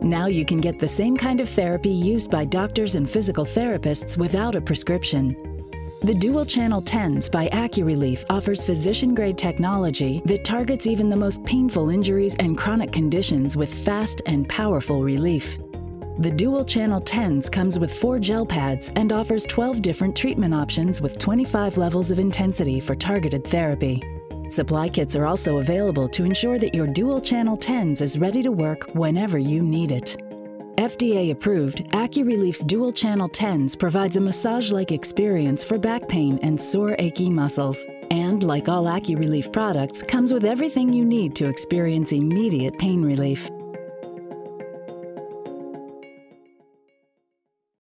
Now you can get the same kind of therapy used by doctors and physical therapists without a prescription. The Dual Channel TENS by AccuRelief offers physician grade technology that targets even the most painful injuries and chronic conditions with fast and powerful relief. The Dual Channel TENS comes with four gel pads and offers 12 different treatment options with 25 levels of intensity for targeted therapy. Supply kits are also available to ensure that your Dual Channel TENS is ready to work whenever you need it. FDA approved, AccuRelief's dual channel TENS provides a massage like experience for back pain and sore, achy muscles. And like all AccuRelief products, comes with everything you need to experience immediate pain relief.